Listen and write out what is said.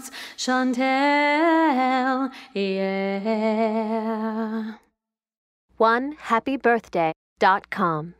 can Chantel, Yeah. One happy birthday dot com.